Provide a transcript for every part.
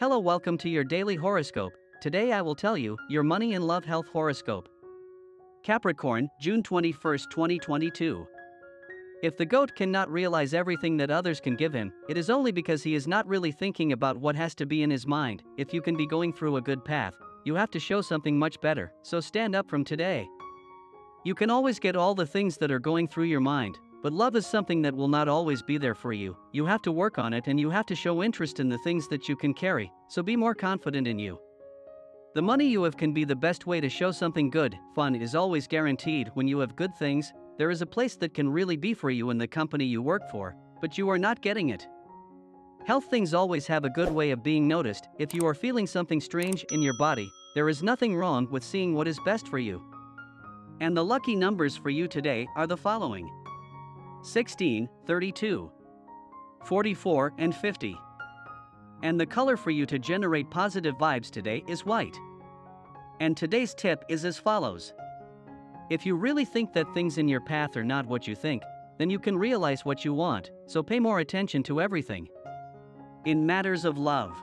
Hello, welcome to your daily horoscope. Today I will tell you your money and love health horoscope. Capricorn, June 21, 2022. If the goat cannot realize everything that others can give him, it is only because he is not really thinking about what has to be in his mind. If you can be going through a good path, you have to show something much better, so stand up from today. You can always get all the things that are going through your mind, but love is something that will not always be there for you. You have to work on it and you have to show interest in the things that you can carry, so be more confident in you. The money you have can be the best way to show something good. Fun is always guaranteed when you have good things. There is a place that can really be for you in the company you work for, but you are not getting it. Health things always have a good way of being noticed. If you are feeling something strange in your body, there is nothing wrong with seeing what is best for you. And the lucky numbers for you today are the following 16, 32, 44, and 50. And the color for you to generate positive vibes today is white. And today's tip is as follows If you really think that things in your path are not what you think, then you can realize what you want, so pay more attention to everything. In matters of love,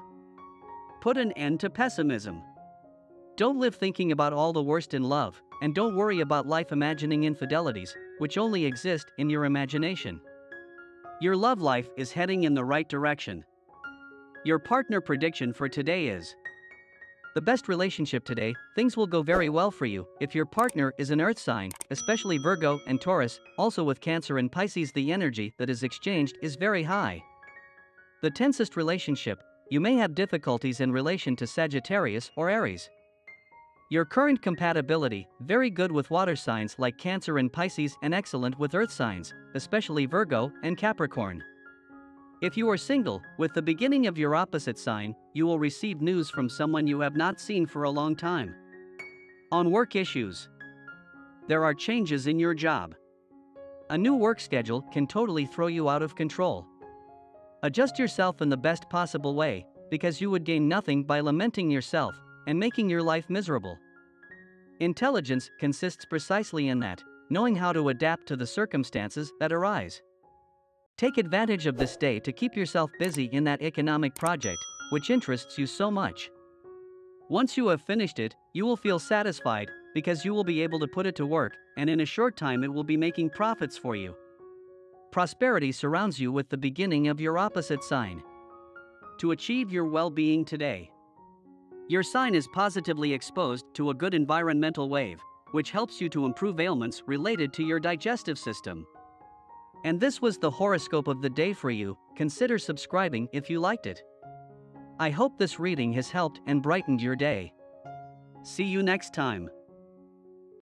put an end to pessimism. Don't live thinking about all the worst in love, and don't worry about life imagining infidelities, which only exist in your imagination. Your love life is heading in the right direction. Your partner prediction for today is the best relationship today, things will go very well for you if your partner is an earth sign, especially Virgo and Taurus, also with Cancer and Pisces, the energy that is exchanged is very high. The tensest relationship, you may have difficulties in relation to Sagittarius or Aries. Your current compatibility, very good with water signs like Cancer and Pisces and excellent with earth signs, especially Virgo and Capricorn. If you are single, with the beginning of your opposite sign, you will receive news from someone you have not seen for a long time. On work issues, there are changes in your job. A new work schedule can totally throw you out of control. Adjust yourself in the best possible way, because you would gain nothing by lamenting yourself and making your life miserable. Intelligence consists precisely in that, knowing how to adapt to the circumstances that arise. Take advantage of this day to keep yourself busy in that economic project, which interests you so much. Once you have finished it, you will feel satisfied because you will be able to put it to work, and in a short time it will be making profits for you. Prosperity surrounds you with the beginning of your opposite sign. To achieve your well being today, your sign is positively exposed to a good environmental wave, which helps you to improve ailments related to your digestive system. And this was the horoscope of the day for you. Consider subscribing if you liked it. I hope this reading has helped and brightened your day. See you next time.